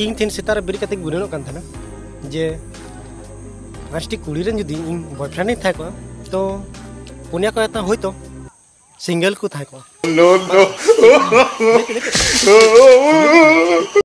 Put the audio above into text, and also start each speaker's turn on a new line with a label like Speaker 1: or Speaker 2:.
Speaker 1: ᱤᱧ ᱴᱷᱮᱱ ᱥᱮᱛᱟᱜ ᱨᱮ ᱵᱮᱨᱮᱫ ᱠᱟᱛᱮ ᱜᱩᱱᱟᱹᱱᱚᱜ ᱠᱟᱱ ᱛᱟᱦᱮᱱᱟ ᱡᱮ ᱯᱟᱸᱪᱴᱤ ᱠᱩᱲᱤ ᱨᱮᱱ ᱡᱩᱫᱤ ᱤᱧ ᱵᱚᱭफ्ᱨᱮন্ᱰ ᱤᱧ ᱛᱟᱦᱮᱸ ᱠᱚᱜᱼᱟ ᱛᱚ ᱯᱩᱱᱭᱟ ᱠᱚ ᱛᱟ ᱦᱳᱭᱛᱚ सिंगल को था को
Speaker 2: No, no.